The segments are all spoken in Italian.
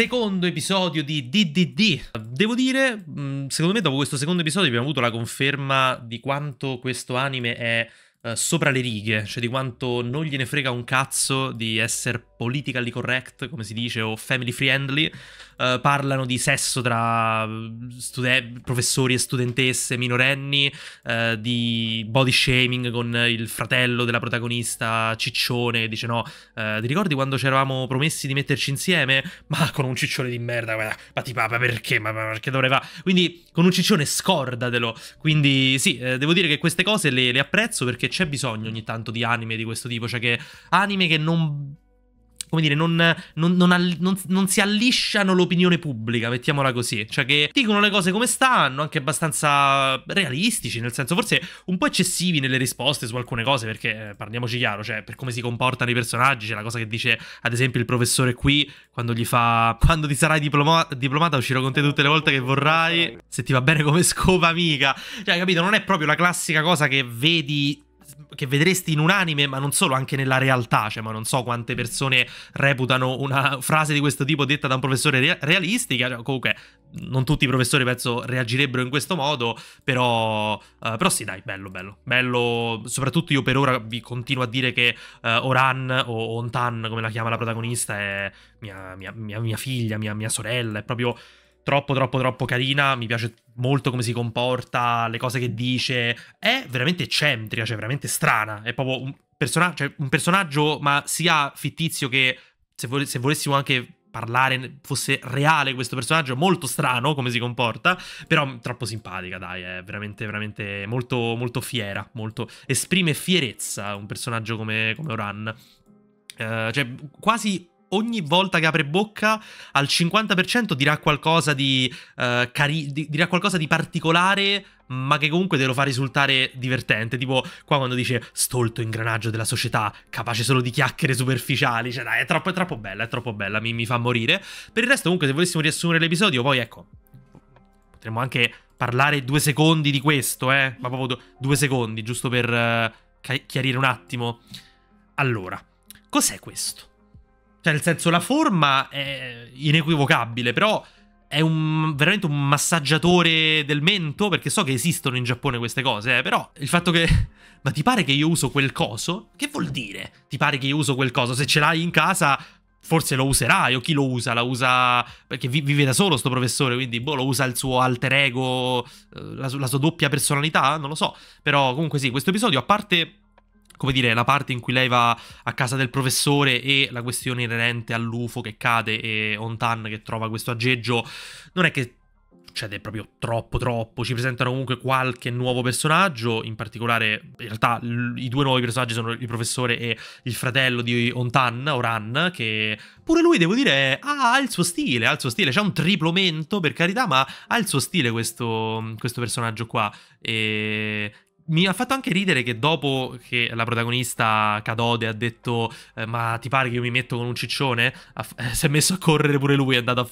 secondo episodio di DDD. Devo dire, mm, secondo me dopo questo secondo episodio abbiamo avuto la conferma di quanto questo anime è uh, sopra le righe, cioè di quanto non gliene frega un cazzo di essere politically correct, come si dice, o family friendly. Uh, parlano di sesso tra studen- professori e studentesse minorenni, uh, di body shaming con il fratello della protagonista Ciccione dice no, uh, ti ricordi quando ci eravamo promessi di metterci insieme? Ma con un ciccione di merda, guarda, ma ti papa perché? Ma, ma perché dovrei fare? Quindi con un ciccione scordatelo. Quindi sì, eh, devo dire che queste cose le, le apprezzo perché c'è bisogno ogni tanto di anime di questo tipo, cioè che anime che non come dire, non, non, non, non, si allisciano l'opinione pubblica, mettiamola così. Cioè che dicono le cose come stanno, anche abbastanza realistici, nel senso forse un po' eccessivi nelle risposte su alcune cose, perché eh, parliamoci chiaro, cioè per come si comportano i personaggi, c'è la cosa che dice ad esempio il professore qui, quando gli fa, quando ti sarai diploma, diplomata uscirò con te tutte le volte che vorrai, se ti va bene come scopa amica. Cioè, capito, non è proprio la classica cosa che vedi che vedresti in un anime, ma non solo, anche nella realtà. Cioè, ma non so quante persone reputano una frase di questo tipo detta da un professore re- realistica. Cioè, comunque, non tutti i professori penso reagirebbero in questo modo, però, uh, però sì, dai, bello, bello. Bello, soprattutto io per ora vi continuo a dire che uh, Oran o Ontan, come la chiama la protagonista, è mia, mia, mia, mia figlia, mia, mia sorella, è proprio troppo troppo troppo carina, mi piace molto come si comporta, le cose che dice, è veramente eccentrica, cioè veramente strana, è proprio un, persona- cioè, un personaggio ma sia fittizio che se, vo- se volessimo anche parlare fosse reale questo personaggio, molto strano come si comporta, però troppo simpatica, dai, è veramente, veramente molto, molto fiera, molto, esprime fierezza un personaggio come, come Oran. Uh, cioè, quasi ogni volta che apre bocca al 50% dirà qualcosa di, uh, cari- di, dirà qualcosa di particolare ma che comunque te lo fa risultare divertente. Tipo qua quando dice stolto ingranaggio della società, capace solo di chiacchiere superficiali. Cioè, dai, è troppo, è troppo bella, è troppo bella, mi, mi, fa morire. Per il resto, comunque, se volessimo riassumere l'episodio, poi ecco, potremmo anche parlare due secondi di questo, eh? Ma proprio due secondi, giusto per uh, chiarire un attimo. Allora, cos'è questo? Cioè, nel senso, la forma è inequivocabile, però è un, veramente un massaggiatore del mento, perché so che esistono in Giappone queste cose, eh, però il fatto che... Ma ti pare che io uso quel coso? Che vuol dire? Ti pare che io uso quel coso? Se ce l'hai in casa, forse lo userai, o chi lo usa? La usa... Perché vive da solo sto professore, quindi boh, lo usa il suo alter ego, eh, la, la sua doppia personalità? Non lo so. Però comunque sì, questo episodio, a parte come dire, la parte in cui lei va a casa del professore e la questione inerente all'UFO che cade e Ontan che trova questo aggeggio, non è che succede proprio troppo troppo, ci presentano comunque qualche nuovo personaggio, in particolare in realtà i due nuovi personaggi sono il professore e il fratello di Ontan, Oran, che pure lui devo dire ha il suo stile, ha il suo stile, c'è un triplo mento per carità, ma ha il suo stile questo, questo personaggio qua. E mi ha fatto anche ridere che dopo che la protagonista Cadode ha detto eh, ma ti pare che io mi metto con un ciccione? Eh, si è messo a correre pure lui, è andato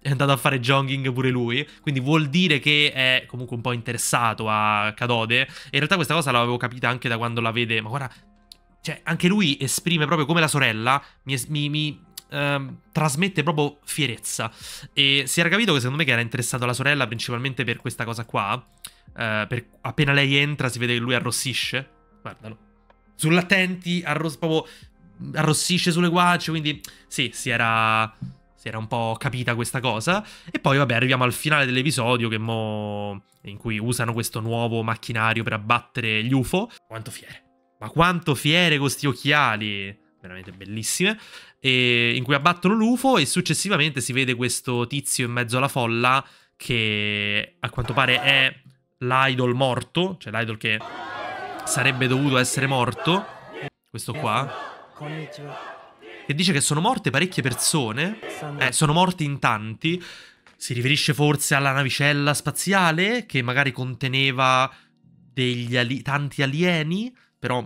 è andato a, fare jogging pure lui, quindi vuol dire che è comunque un po' interessato a Cadode. In realtà questa cosa l'avevo capita anche da quando la vede, ma guarda, cioè anche lui esprime proprio come la sorella, mi, mi, mi Uh, trasmette proprio fierezza. E si era capito che secondo me che era interessato alla sorella principalmente per questa cosa qua. Uh, per, appena lei entra si vede che lui arrossisce. Guardalo. Sull'attenti, arros, proprio arrossisce sulle guance, quindi sì, si era, si era un po' capita questa cosa. E poi vabbè, arriviamo al finale dell'episodio che mo... in cui usano questo nuovo macchinario per abbattere gli UFO. Quanto fiere. Ma quanto fiere con questi occhiali. Veramente bellissime. E in cui abbattono l'UFO e successivamente si vede questo tizio in mezzo alla folla che a quanto pare è l'idol morto, cioè l'idol che sarebbe dovuto essere morto, questo qua, che dice che sono morte parecchie persone, eh, sono morti in tanti, si riferisce forse alla navicella spaziale che magari conteneva degli ali tanti alieni, però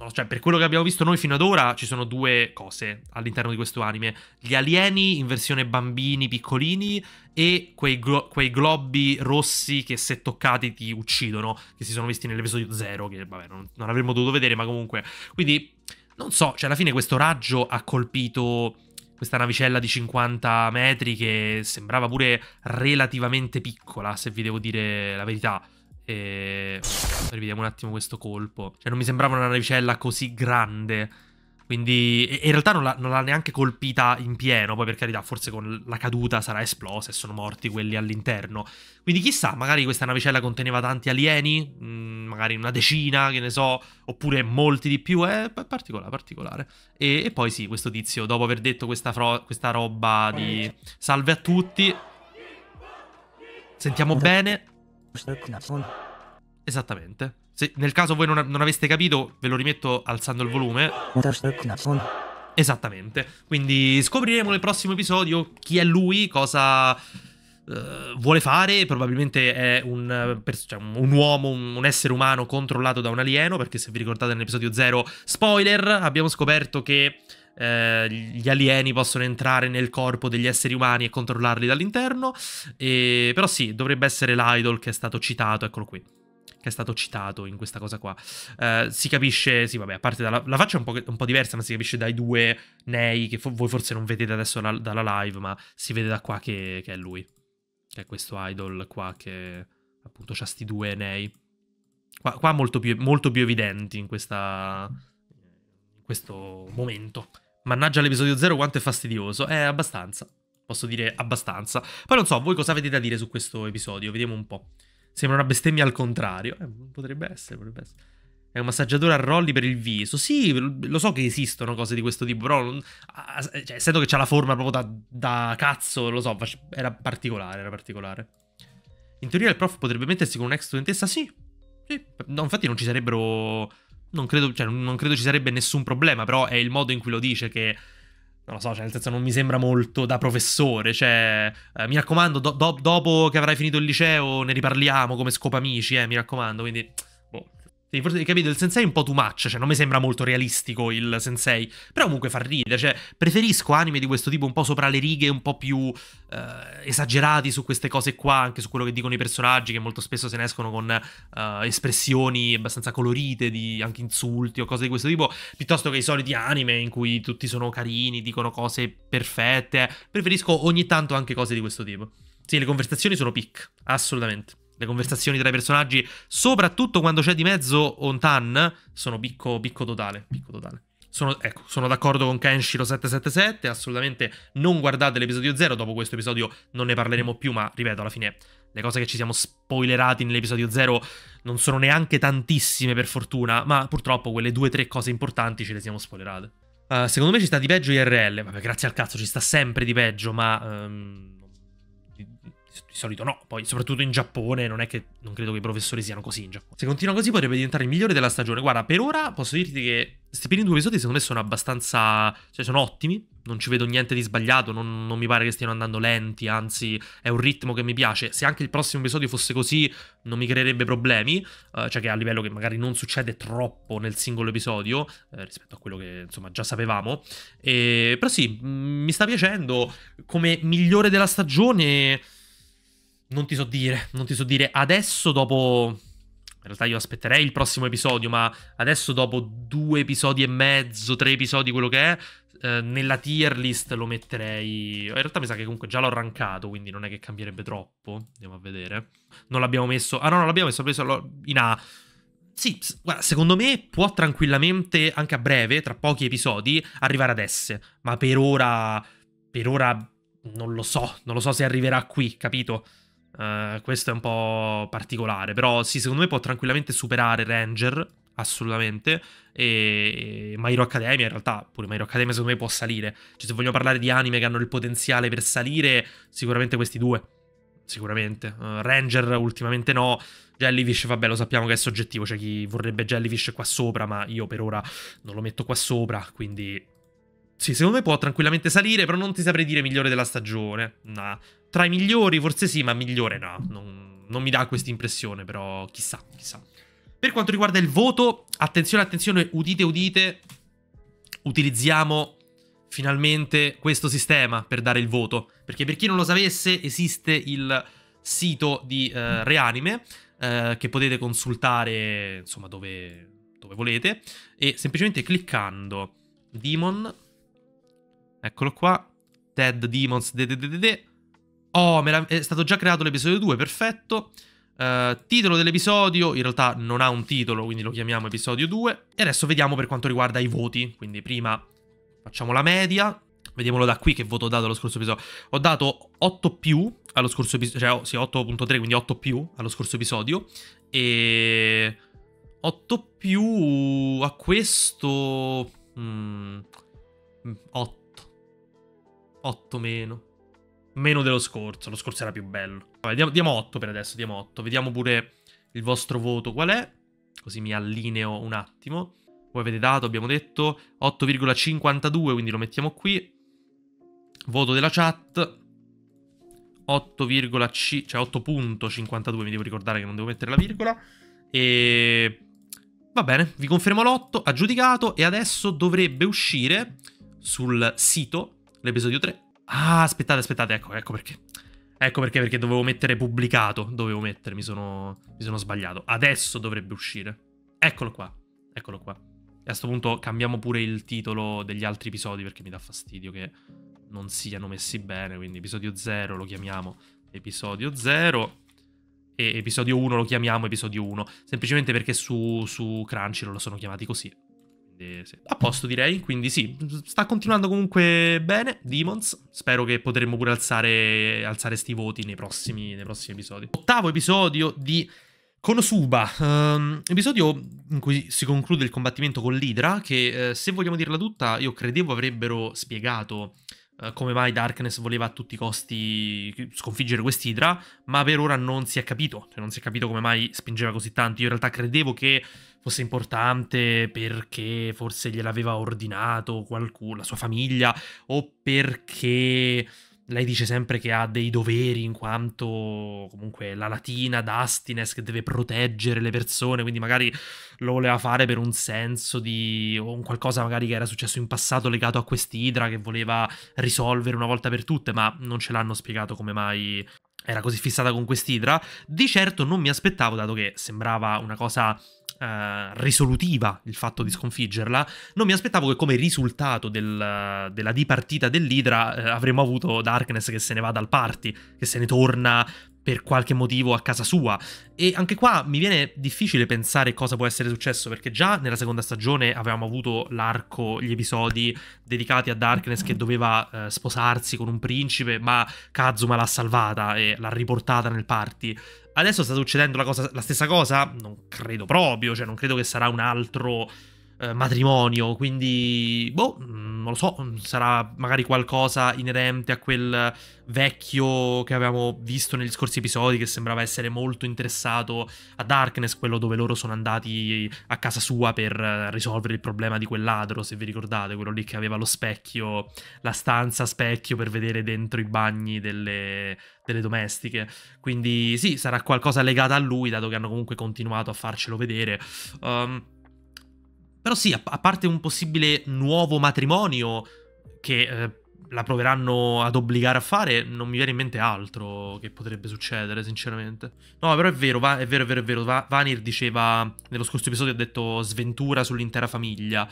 No, cioè, per quello che abbiamo visto noi fino ad ora, ci sono due cose all'interno di questo anime. Gli alieni in versione bambini piccolini e quei, glo quei globi rossi che se toccati ti uccidono, che si sono visti nell'episodio 0, che vabbè, non, non avremmo dovuto vedere, ma comunque. Quindi, non so, cioè alla fine questo raggio ha colpito questa navicella di 50 metri che sembrava pure relativamente piccola, se vi devo dire la verità. E... Rivediamo un attimo questo colpo. Cioè, non mi sembrava una navicella così grande. Quindi in realtà non l'ha, neanche colpita in pieno, poi per carità forse con la caduta sarà esplosa e sono morti quelli all'interno. Quindi chissà, magari questa navicella conteneva tanti alieni, mm, magari una decina, che ne so, oppure molti di più, è particolare, particolare. E, e poi sì, questo tizio, dopo aver detto questa, questa roba di salve a tutti, sentiamo bene. Esattamente. Se nel caso voi non, non aveste capito, ve lo rimetto alzando il volume. Esattamente. Quindi scopriremo nel prossimo episodio chi è lui, cosa uh, vuole fare. Probabilmente è un, cioè un uomo, un, un, essere umano controllato da un alieno. Perché se vi ricordate nell'episodio 0, spoiler, abbiamo scoperto che eh, gli alieni possono entrare nel corpo degli esseri umani e controllarli dall'interno. Però sì, dovrebbe essere l'idol che è stato citato, eccolo qui che è stato citato in questa cosa qua. Uh, si capisce, sì, vabbè, a parte dalla la faccia è un po', un po', diversa, ma si capisce dai due nei che fo voi forse non vedete adesso la, dalla live, ma si vede da qua che, che, è lui. Che è questo idol qua che appunto ha sti due nei. Qua, qua molto, più, molto più evidenti in questa in questo momento. Mannaggia l'episodio 0 quanto è fastidioso. È abbastanza. Posso dire abbastanza. Poi non so, voi cosa avete da dire su questo episodio? Vediamo un po'. Sembra una bestemmia al contrario. Eh, potrebbe essere, potrebbe essere. È un massaggiatore a rolli per il viso. Sì, lo so che esistono cose di questo tipo, però cioè, essendo che c'ha la forma proprio da, da, cazzo, lo so, era particolare, era particolare. In teoria il prof potrebbe mettersi con un'ex studentessa? Sì. sì. No, infatti non ci sarebbero... Non credo, cioè, non credo ci sarebbe nessun problema, però è il modo in cui lo dice che non lo so, cioè nel senso non mi sembra molto da professore, cioè eh, mi raccomando, do, do, dopo che avrai finito il liceo ne riparliamo come scopamici, eh, mi raccomando, quindi sì, forse capito, il sensei è un po' too much, cioè non mi sembra molto realistico il sensei, però comunque fa ridere, cioè preferisco anime di questo tipo un po' sopra le righe, un po' più eh, esagerati su queste cose qua, anche su quello che dicono i personaggi, che molto spesso se ne escono con eh, espressioni abbastanza colorite, di anche insulti o cose di questo tipo, piuttosto che i soliti anime in cui tutti sono carini, dicono cose perfette, preferisco ogni tanto anche cose di questo tipo. Sì, le conversazioni sono pic, assolutamente le conversazioni tra i personaggi, soprattutto quando c'è di mezzo Ontan, sono picco, picco totale, picco totale. Sono, ecco, sono d'accordo con Kenshiro 777, assolutamente non guardate l'episodio 0, dopo questo episodio non ne parleremo più, ma ripeto, alla fine le cose che ci siamo spoilerati nell'episodio 0 non sono neanche tantissime per fortuna, ma purtroppo quelle due o tre cose importanti ce le siamo spoilerate. Uh, secondo me ci sta di peggio IRL, vabbè grazie al cazzo ci sta sempre di peggio, ma... Um di solito no, poi soprattutto in Giappone non è che non credo che i professori siano così in Giappone. Se continua così potrebbe diventare il migliore della stagione. Guarda, per ora posso dirti che questi primi due episodi secondo me sono abbastanza, cioè sono ottimi, non ci vedo niente di sbagliato, non, non, mi pare che stiano andando lenti, anzi è un ritmo che mi piace. Se anche il prossimo episodio fosse così non mi creerebbe problemi, uh, cioè che a livello che magari non succede troppo nel singolo episodio eh, rispetto a quello che insomma già sapevamo. E, però sì, mi sta piacendo come migliore della stagione non ti so dire, non ti so dire. Adesso dopo... In realtà io aspetterei il prossimo episodio, ma adesso dopo due episodi e mezzo, tre episodi, quello che è, eh, nella tier list lo metterei... In realtà mi sa che comunque già l'ho rankato, quindi non è che cambierebbe troppo. Andiamo a vedere. Non l'abbiamo messo... Ah no, non l'abbiamo messo, preso in A. Sì, guarda, secondo me può tranquillamente, anche a breve, tra pochi episodi, arrivare ad S. Ma per ora... Per ora... Non lo so, non lo so se arriverà qui, capito? Uh, questo è un po' particolare, però sì, secondo me può tranquillamente superare Ranger, assolutamente, e My Academia in realtà, pure My Academia secondo me può salire. Cioè se voglio parlare di anime che hanno il potenziale per salire, sicuramente questi due, sicuramente. Uh, Ranger ultimamente no, Jellyfish vabbè lo sappiamo che è soggettivo, c'è chi vorrebbe Jellyfish qua sopra, ma io per ora non lo metto qua sopra, quindi... Sì, secondo me può tranquillamente salire, però non ti saprei dire migliore della stagione. Nah. Tra i migliori forse sì, ma migliore no. Non, non mi dà questa impressione, però chissà, chissà. Per quanto riguarda il voto, attenzione, attenzione, udite, udite. Utilizziamo finalmente questo sistema per dare il voto. Perché per chi non lo sapesse, esiste il sito di uh, Reanime uh, che potete consultare, insomma, dove, dove volete. E semplicemente cliccando Demon Eccolo qua. Dead Demons. De, de, de, de. Oh, è stato già creato l'episodio 2, perfetto. Uh, titolo dell'episodio, in realtà non ha un titolo, quindi lo chiamiamo episodio 2. E adesso vediamo per quanto riguarda i voti. Quindi prima facciamo la media. Vediamolo da qui che voto ho dato allo scorso episodio. Ho dato 8 più allo scorso episodio, cioè sì, 8.3, quindi 8 più allo scorso episodio. E 8 più a questo... Mm, 8. 8 meno. Meno dello scorso, lo scorso era più bello. Vabbè, diamo, diamo 8 per adesso, diamo 8. Vediamo pure il vostro voto qual è, così mi allineo un attimo. Voi avete dato, abbiamo detto, 8,52, quindi lo mettiamo qui. Voto della chat, 8,5, cioè 8.52, mi devo ricordare che non devo mettere la virgola. E va bene, vi confermo l'8, aggiudicato, e adesso dovrebbe uscire sul sito l'episodio 3. Ah, aspettate, aspettate, ecco, ecco perché. Ecco perché, perché dovevo mettere pubblicato, dovevo mettere, mi sono, mi sono sbagliato. Adesso dovrebbe uscire. Eccolo qua, eccolo qua. E a questo punto cambiamo pure il titolo degli altri episodi perché mi dà fastidio che non siano messi bene, quindi episodio 0 lo chiamiamo episodio 0 e episodio 1 lo chiamiamo episodio 1, semplicemente perché su, su Crunchyroll lo sono chiamati così. Quindi, sì. A posto direi, quindi sì, sta continuando comunque bene Demons, spero che potremo pure alzare, alzare sti voti nei prossimi, nei prossimi episodi. Ottavo episodio di Konosuba, um, episodio in cui si conclude il combattimento con l'Idra, che eh, se vogliamo dirla tutta io credevo avrebbero spiegato eh, come mai Darkness voleva a tutti i costi sconfiggere quest'Idra, ma per ora non si è capito, cioè non si è capito come mai spingeva così tanto. Io in realtà credevo che fosse importante perché forse gliel'aveva ordinato qualcuno, la sua famiglia, o perché lei dice sempre che ha dei doveri in quanto comunque la latina Dustines che deve proteggere le persone, quindi magari lo voleva fare per un senso di o un qualcosa magari che era successo in passato legato a quest'idra che voleva risolvere una volta per tutte, ma non ce l'hanno spiegato come mai era così fissata con quest'idra. Di certo non mi aspettavo, dato che sembrava una cosa Uh, risolutiva il fatto di sconfiggerla, non mi aspettavo che come risultato del, della dipartita dell'Idra uh, avremmo avuto Darkness che se ne va dal party, che se ne torna per qualche motivo a casa sua. E anche qua mi viene difficile pensare cosa può essere successo, perché già nella seconda stagione avevamo avuto l'arco, gli episodi dedicati a Darkness che doveva eh, sposarsi con un principe, ma Kazuma l'ha salvata e l'ha riportata nel party. Adesso sta succedendo la, cosa, la stessa cosa? Non credo proprio, cioè non credo che sarà un altro eh, matrimonio, quindi, boh, mm, non lo so, mm, sarà magari qualcosa inerente a quel vecchio che avevamo visto negli scorsi episodi che sembrava essere molto interessato a Darkness, quello dove loro sono andati a casa sua per eh, risolvere il problema di quel ladro, se vi ricordate, quello lì che aveva lo specchio, la stanza specchio per vedere dentro i bagni delle, delle domestiche. Quindi sì, sarà qualcosa legato a lui, dato che hanno comunque continuato a farcelo vedere. Um, però sì, a, a parte un possibile nuovo matrimonio che eh, la proveranno ad obbligare a fare, non mi viene in mente altro che potrebbe succedere, sinceramente. No, però è vero, va, è vero, è vero, è vero. Va, Vanir diceva, nello scorso episodio ha detto sventura sull'intera famiglia.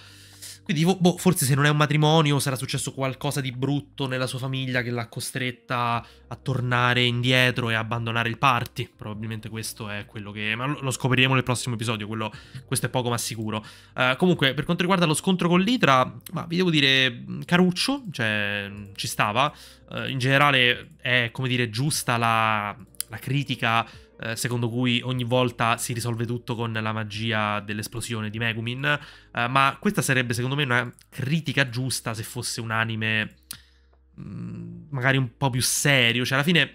Quindi, boh, forse se non è un matrimonio sarà successo qualcosa di brutto nella sua famiglia che l'ha costretta a tornare indietro e abbandonare il party. Probabilmente questo è quello che... Ma lo scopriremo nel prossimo episodio, quello... questo è poco ma sicuro. Uh, comunque, per quanto riguarda lo scontro con l'Itra, ma vi devo dire, caruccio, cioè ci stava. Uh, in generale è, come dire, giusta la, la critica eh, secondo cui ogni volta si risolve tutto con la magia dell'esplosione di Megumin, eh, ma questa sarebbe secondo me una critica giusta se fosse un anime mm, magari un po' più serio, cioè alla fine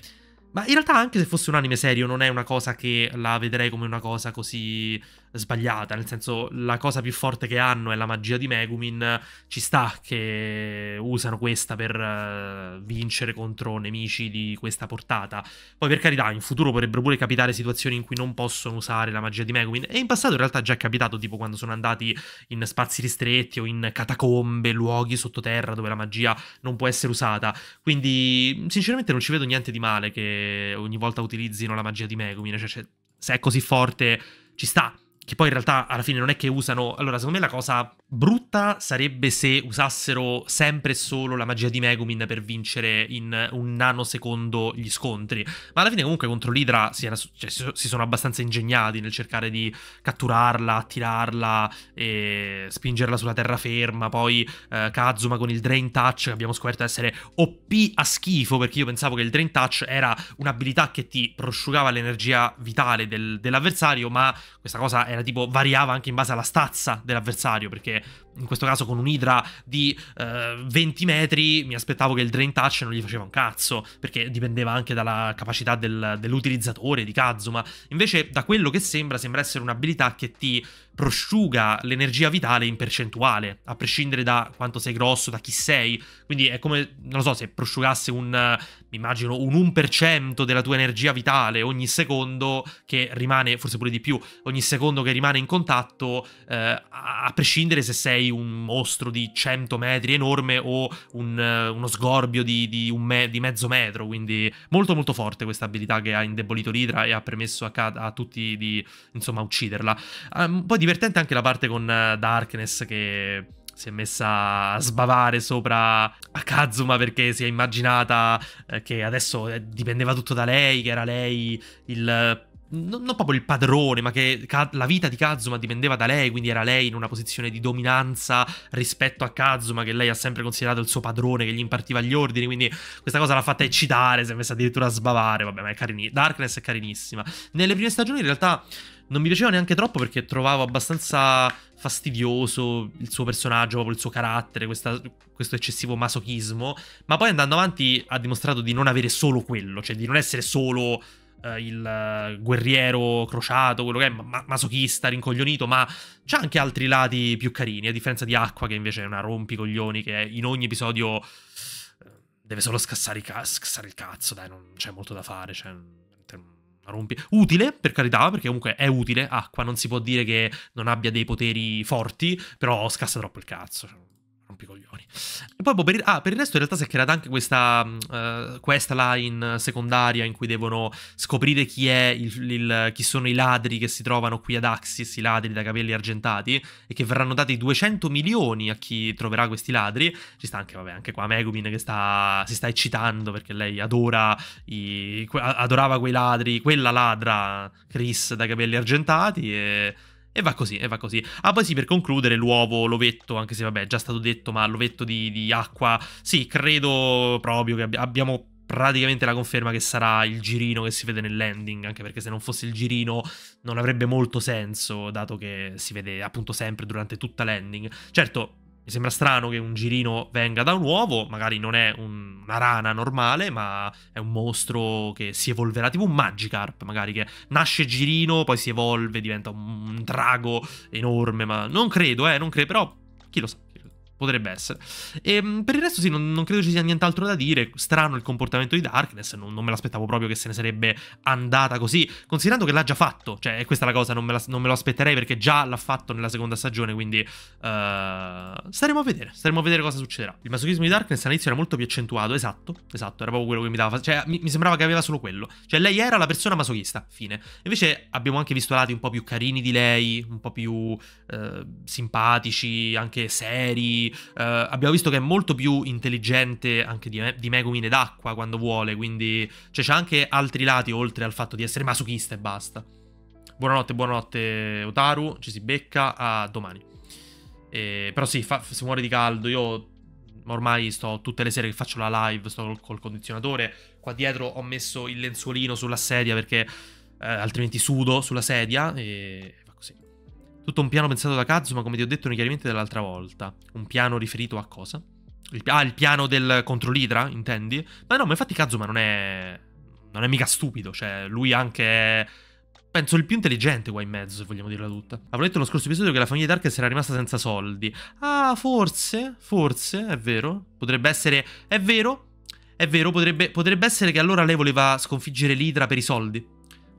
ma in realtà anche se fosse un anime serio non è una cosa che la vedrei come una cosa così sbagliata, nel senso la cosa più forte che hanno è la magia di Megumin, ci sta che usano questa per uh, vincere contro nemici di questa portata. Poi per carità, in futuro potrebbero pure capitare situazioni in cui non possono usare la magia di Megumin e in passato in realtà già è capitato tipo quando sono andati in spazi ristretti o in catacombe, luoghi sottoterra dove la magia non può essere usata. Quindi sinceramente non ci vedo niente di male che ogni volta utilizzino la magia di Megumin, cioè, cioè se è così forte ci sta che poi in realtà alla fine non è che usano... Allora, secondo me la cosa brutta sarebbe se usassero sempre e solo la magia di Megumin per vincere in un nanosecondo gli scontri. Ma alla fine comunque contro l'Idra si, cioè, si sono abbastanza ingegnati nel cercare di catturarla, attirarla e spingerla sulla terraferma. Poi eh, Kazuma con il Drain Touch che abbiamo scoperto essere OP a schifo perché io pensavo che il Drain Touch era un'abilità che ti prosciugava l'energia vitale del, dell'avversario, ma questa cosa era tipo variava anche in base alla stazza dell'avversario perché in questo caso con un'idra di eh, 20 metri, mi aspettavo che il drain touch non gli faceva un cazzo, perché dipendeva anche dalla capacità del, dell'utilizzatore di Kazuma. Invece, da quello che sembra, sembra essere un'abilità che ti prosciuga l'energia vitale in percentuale, a prescindere da quanto sei grosso, da chi sei. Quindi è come, non lo so, se prosciugasse un, mi immagino, un 1% della tua energia vitale ogni secondo che rimane, forse pure di più, ogni secondo che rimane in contatto, eh, a prescindere se sei un mostro di 100 metri enorme o un, uno sgorbio di, di, me, di, mezzo metro. Quindi molto molto forte questa abilità che ha indebolito l'Idra e ha permesso a, a tutti di, insomma, ucciderla. Um, poi divertente anche la parte con uh, Darkness che si è messa a sbavare sopra a Kazuma perché si è immaginata eh, che adesso eh, dipendeva tutto da lei, che era lei il non, non, proprio il padrone, ma che la vita di Kazuma dipendeva da lei, quindi era lei in una posizione di dominanza rispetto a Kazuma, che lei ha sempre considerato il suo padrone, che gli impartiva gli ordini, quindi questa cosa l'ha fatta eccitare, si è messa addirittura a sbavare, vabbè, ma è carinissima. Darkness è carinissima. Nelle prime stagioni in realtà non mi piaceva neanche troppo perché trovavo abbastanza fastidioso il suo personaggio, proprio il suo carattere, questa, questo eccessivo masochismo, ma poi andando avanti ha dimostrato di non avere solo quello, cioè di non essere solo uh, il guerriero crociato, quello che è ma- masochista, rincoglionito, ma c'ha anche altri lati più carini, a differenza di Acqua che invece è una rompicoglioni che in ogni episodio eh, deve solo scassare, ca- scassare il cazzo, dai, non c'è molto da fare, cioè rompi. Utile, per carità, perché comunque è utile. Acqua non si può dire che non abbia dei poteri forti, però scassa troppo il cazzo. Rompicoglioni. E poi boh, per, il, ah, per il resto in realtà si è creata anche questa uh, quest line secondaria in cui devono scoprire chi, il, il, chi sono i ladri che si trovano qui ad Axis, i ladri da capelli argentati, e che verranno dati 200 milioni a chi troverà questi ladri. Ci sta anche, vabbè, anche qua Megumin che sta, si sta eccitando perché lei adora i, adorava quei ladri, quella ladra Chris da capelli argentati e... E va così, e va così. Ah, poi sì, per concludere, l'uovo, l'ovetto, anche se vabbè, è già stato detto, ma l'ovetto di, di acqua, sì, credo proprio che abbi abbiamo praticamente la conferma che sarà il girino che si vede nell'ending, anche perché se non fosse il girino non avrebbe molto senso, dato che si vede appunto sempre durante tutta l'ending. Certo, mi sembra strano che un girino venga da un uovo, magari non è un, una rana normale, ma è un mostro che si evolverà, tipo un Magikarp, magari che nasce girino, poi si evolve, diventa un, un drago enorme, ma non credo, eh, non credo, però chi lo sa. Potrebbe essere. E, ehm, per il resto, sì, non, non, credo ci sia nient'altro da dire. Strano il comportamento di Darkness. Non, non, me l'aspettavo proprio che se ne sarebbe andata così. Considerando che l'ha già fatto. Cioè, questa è la cosa, non me, la, non me lo aspetterei perché già l'ha fatto nella seconda stagione. Quindi uh, staremo a vedere. Staremo a vedere cosa succederà. Il masochismo di Darkness all'inizio era molto più accentuato. Esatto, esatto. Era proprio quello che mi dava. Cioè, mi, mi sembrava che aveva solo quello. Cioè, lei era la persona masochista. Fine. Invece abbiamo anche visto lati un po' più carini di lei, un po' più uh, simpatici, anche seri. Uh, abbiamo visto che è molto più intelligente anche di, di Megumin ed Acqua quando vuole, quindi cioè, c'è anche altri lati oltre al fatto di essere masochista e basta. Buonanotte, buonanotte Otaru, ci si becca a domani. E, però sì, fa, si muore di caldo, io ormai sto tutte le sere che faccio la live, sto col, col condizionatore, qua dietro ho messo il lenzuolino sulla sedia perché eh, altrimenti sudo sulla sedia e tutto un piano pensato da Kazuma, come ti ho detto nei chiarimenti dell'altra volta. Un piano riferito a cosa? Il, ah, il piano del contro l'Idra, intendi? Ma no, ma infatti Kazuma non è... Non è mica stupido, cioè lui anche è... Penso il più intelligente qua in mezzo, se vogliamo dirla tutta. Avevo detto nello scorso episodio che la famiglia Darkness era rimasta senza soldi. Ah, forse, forse, è vero. Potrebbe essere... È vero, è vero, potrebbe, potrebbe essere che allora lei voleva sconfiggere l'Idra per i soldi.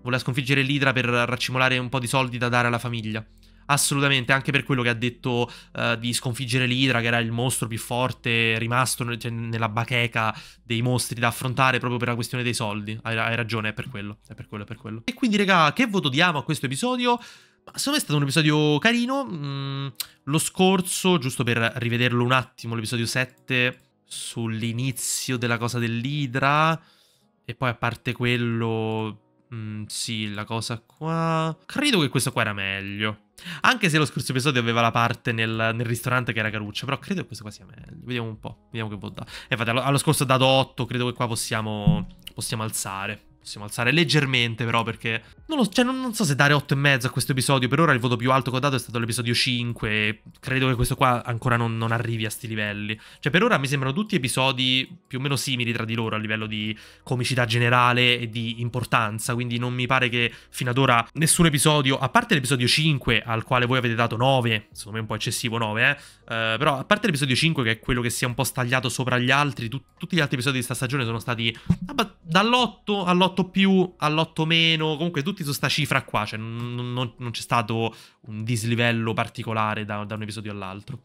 Voleva sconfiggere l'Idra per raccimolare un po' di soldi da dare alla famiglia. Assolutamente, anche per quello che ha detto uh, di sconfiggere l'Idra, che era il mostro più forte rimasto cioè, nella bacheca dei mostri da affrontare proprio per la questione dei soldi. Hai, hai ragione, è per quello, è per quello, è per quello. E quindi, raga, che voto diamo a questo episodio? Secondo me è stato un episodio carino. Mm, lo scorso, giusto per rivederlo un attimo, l'episodio 7 sull'inizio della cosa dell'Idra. E poi a parte quello... Mm, sì, la cosa qua... Credo che questo qua era meglio. Anche se lo scorso episodio aveva la parte nel, nel ristorante che era caruccia, però credo che questo qua sia meglio. Vediamo un po', vediamo che dare. E infatti allo, allo scorso ho dato 8, credo che qua possiamo, possiamo alzare. Possiamo alzare leggermente però perché... Non, lo, cioè, non, non so se dare 8,5 a questo episodio. Per ora il voto più alto che ho dato è stato l'episodio 5. Credo che questo qua ancora non, non, arrivi a sti livelli. Cioè per ora mi sembrano tutti episodi più o meno simili tra di loro a livello di comicità generale e di importanza. Quindi non mi pare che fino ad ora nessun episodio, a parte l'episodio 5 al quale voi avete dato 9, secondo me un po' eccessivo 9, eh. Uh, però a parte l'episodio 5 che è quello che si è un po' stagliato sopra gli altri, tu, tutti gli altri episodi di questa stagione sono stati dall'8 all'8 più, all'8 meno, comunque tutti su sta cifra qua, cioè non, non, non c'è stato un dislivello particolare da, da un episodio all'altro.